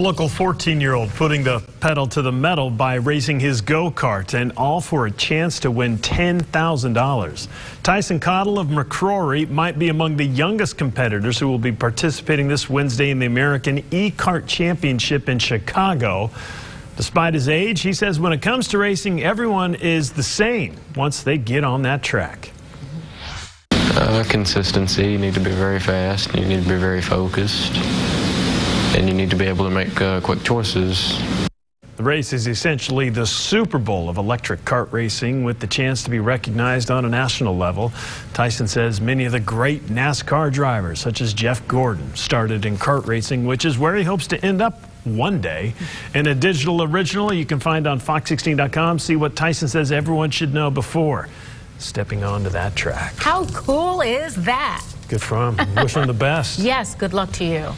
Local 14-year-old putting the pedal to the metal by racing his go-kart and all for a chance to win $10,000. Tyson Cottle of McCrory might be among the youngest competitors who will be participating this Wednesday in the American E-Kart Championship in Chicago. Despite his age, he says when it comes to racing, everyone is the same once they get on that track. Uh, consistency, you need to be very fast, you need to be very focused and you need to be able to make uh, quick choices. The race is essentially the Super Bowl of electric kart racing with the chance to be recognized on a national level. Tyson says many of the great NASCAR drivers, such as Jeff Gordon, started in kart racing, which is where he hopes to end up one day. In a digital original you can find on fox16.com, see what Tyson says everyone should know before stepping onto that track. How cool is that? Good for him. Wish him the best. Yes, good luck to you.